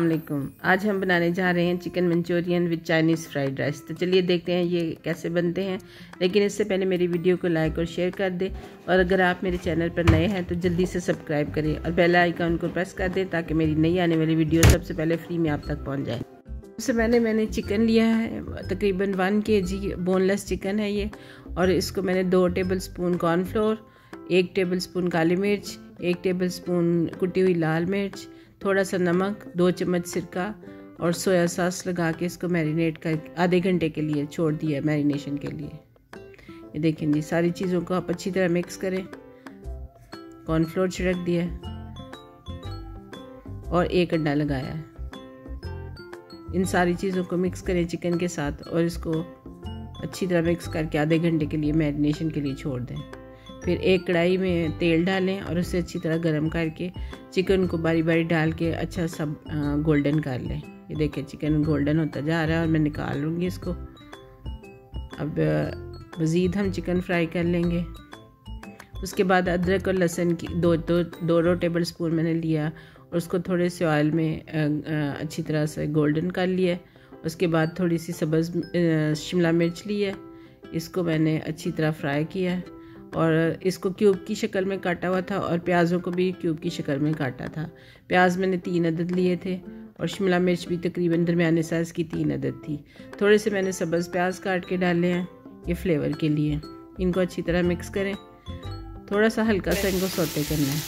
अल्लाम आज हम बनाने जा रहे हैं chicken Manchurian with Chinese fried rice तो चलिए देखते हैं ये कैसे बनते हैं। लेकिन इससे पहले मेरी वीडियो को लाइक और शेयर कर दें। और अगर आप मेरे चैनल पर नए हैं तो जल्दी से सब्सक्राइब करें। और बेल आइकन को प्रेस कर दें, ताकि मेरी नई आने वाली वीडियो सबसे पहले फ्री में आप तक पहुँच जाए। सबसे पहले मैंने चिकन लिया है। तकरीबन वन के जी बोनलेस चिकन है ये। और इसको मैंने दो टेबल स्पून कॉर्नफ्लोर एक टेबल स्पून काली मिर्च, एक टेबल स्पून कुटी हुई लाल मिर्च थोड़ा सा नमक, दो चम्मच सिरका और सोया सॉस लगा के इसको मैरिनेट कर, आधे घंटे के लिए छोड़ दिया मैरिनेशन के लिए। ये देखें जी, सारी चीज़ों को आप अच्छी तरह मिक्स करें। कॉर्नफ्लोर छिड़क दिया और एक अंडा लगाया इन सारी चीज़ों को मिक्स करें चिकन के साथ और इसको अच्छी तरह मिक्स करके आधे घंटे के लिए मैरिनेशन के लिए छोड़ दें। फिर एक कढ़ाई में तेल डालें और उसे अच्छी तरह गर्म करके चिकन को बारी बारी डाल के अच्छा सब गोल्डन कर लें। ये देखें चिकन गोल्डन होता जा रहा है और मैं निकाल लूँगी इसको। अब मज़ीद हम चिकन फ्राई कर लेंगे। उसके बाद अदरक और लहसुन की दो दो दो दो टेबल स्पून मैंने लिया और उसको थोड़े से ऑयल में अच्छी तरह से गोल्डन कर लिया। उसके बाद थोड़ी सी सब्ज़ शिमला मिर्च ली है। इसको मैंने अच्छी तरह फ्राई किया। है और इसको क्यूब की शक्ल में काटा हुआ था और प्याज़ों को भी क्यूब की शक्ल में काटा था। प्याज मैंने तीन अदद लिए थे और शिमला मिर्च भी तकरीबन दरमियाने साइज़ की तीन अदद थी। थोड़े से मैंने सब्ज़ प्याज काट के डाले हैं ये फ्लेवर के लिए। इनको अच्छी तरह मिक्स करें। थोड़ा सा हल्का सा इनको सोते करना है।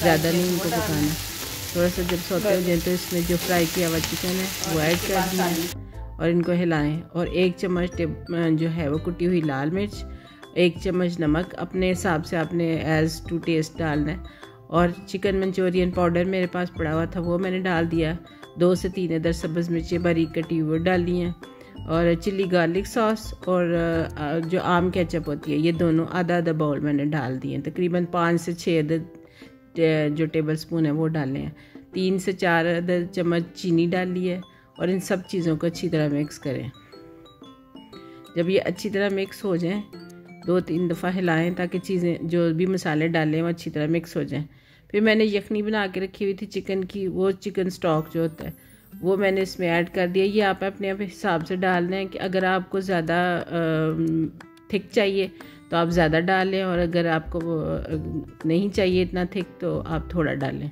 ज़्यादा नहीं इनको पकाना। थोड़ा सा जब सोते हो जाए तो इसमें जो फ्राई किया हुआ चिकन है, वो ऐड कर दिया और इनको हिलाएँ और एक चम्मच जो है वो कुटी हुई लाल मिर्च एक चम्मच नमक, अपने हिसाब से आपने एज़ टू टेस्ट डालना है। और चिकन मंचूरियन पाउडर मेरे पास पड़ा हुआ था, वो मैंने डाल दिया। दो से तीन अदर सब्ज़ मिर्चें, बारीक कटी हुई डाली हैं। और चिली गार्लिक सॉस और जो आम केचप होती है, ये दोनों आधा आधा बाउल मैंने डाल दिए हैं। तकरीबन पाँच से छः अदद जो टेबल स्पून है, वो डाले हैं। तीन से चार अदद चम्मच चीनी डाल है और इन सब चीज़ों को अच्छी तरह मिक्स करें। जब ये अच्छी तरह मिक्स हो जाए दो तीन दफ़ा हिलाएँ ताकि चीज़ें, जो भी मसाले डालें वो अच्छी तरह मिक्स हो जाएँ। फिर मैंने यखनी बना के रखी हुई थी चिकन की, वो चिकन स्टॉक जो होता है, वो मैंने इसमें ऐड कर दिया। ये आप अपने आप हिसाब से डाल दें कि अगर आपको ज़्यादा थिक चाहिए तो आप ज़्यादा डालें और अगर आपको नहीं चाहिए इतना थिक तो आप थोड़ा डालें।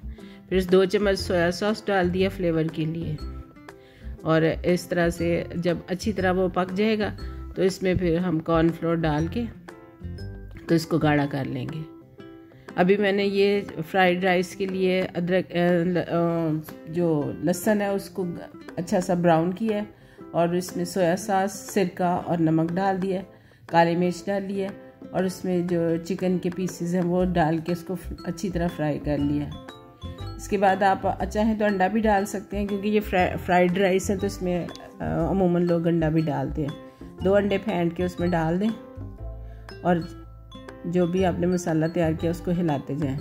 फिर दो चम्मच सोया सॉस डाल दिया फ्लेवर के लिए। और इस तरह से जब अच्छी तरह वो पक जाएगा तो इसमें फिर हम कॉर्नफ्लोर डाल के तो इसको गाढ़ा कर लेंगे। अभी मैंने ये फ्राइड राइस के लिए अदरक जो लहसन है उसको अच्छा सा ब्राउन किया है और इसमें सोया सॉस सिरका और नमक डाल दिया काली मिर्च डाल लिया और उसमें जो चिकन के पीसेस हैं वो डाल के उसको अच्छी तरह फ्राई कर लिया इसके बाद आप चाहें तो अंडा भी डाल सकते हैं क्योंकि ये फ्रा, फ्राइड राइस है तो इसमें अमूमन लोग अंडा भी डालते हैं। दो अंडे फेंट के उसमें डाल दें और जो भी आपने मसाला तैयार किया, उसको हिलाते जाएँ।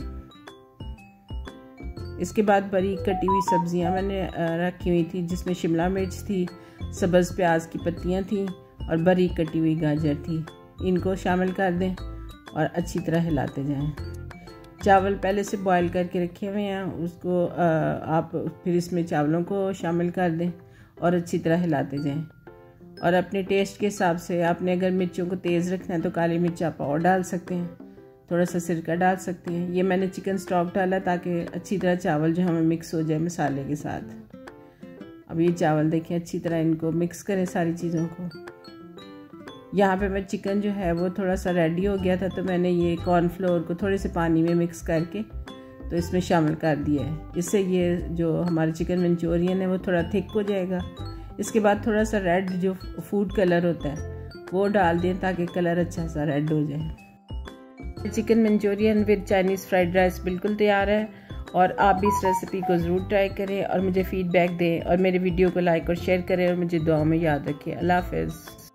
इसके बाद बारीक कटी हुई सब्ज़ियाँ मैंने रखी हुई थी, जिसमें शिमला मिर्च थी, सब्ज़ प्याज की पत्तियाँ थी और बारीक कटी हुई गाजर थी। इनको शामिल कर दें और अच्छी तरह हिलाते जाएँ। चावल पहले से बॉईल करके रखे हुए हैं, उसको आप फिर इसमें चावलों को शामिल कर दें और अच्छी तरह हिलाते जाएँ। और अपने टेस्ट के हिसाब से आपने अगर मिर्चों को तेज़ रखना है तो काली मिर्च आप और डाल सकते हैं। थोड़ा सा सिरका डाल सकते हैं। ये मैंने चिकन स्टॉक डाला ताकि अच्छी तरह चावल जो हमें मिक्स हो जाए मसाले के साथ। अब ये चावल देखें, अच्छी तरह इनको मिक्स करें सारी चीज़ों को। यहाँ पे मैं चिकन जो है वो थोड़ा सा रेडी हो गया था तो मैंने ये कॉर्नफ्लोर को थोड़े से पानी में मिक्स करके तो इसमें शामिल कर दिया है। इससे ये जो हमारा चिकन मंचूरियन है वो थोड़ा थिक हो जाएगा। इसके बाद थोड़ा सा रेड जो फ़ूड कलर होता है, वो डाल दें ताकि कलर अच्छा सा रेड हो जाए। Chicken Manchurian with Chinese fried rice बिल्कुल तैयार है और आप भी इस रेसिपी को ज़रूर ट्राई करें और मुझे फ़ीडबैक दें और मेरे वीडियो को लाइक और शेयर करें और मुझे दुआ में याद रखें। अल्लाह हाफ़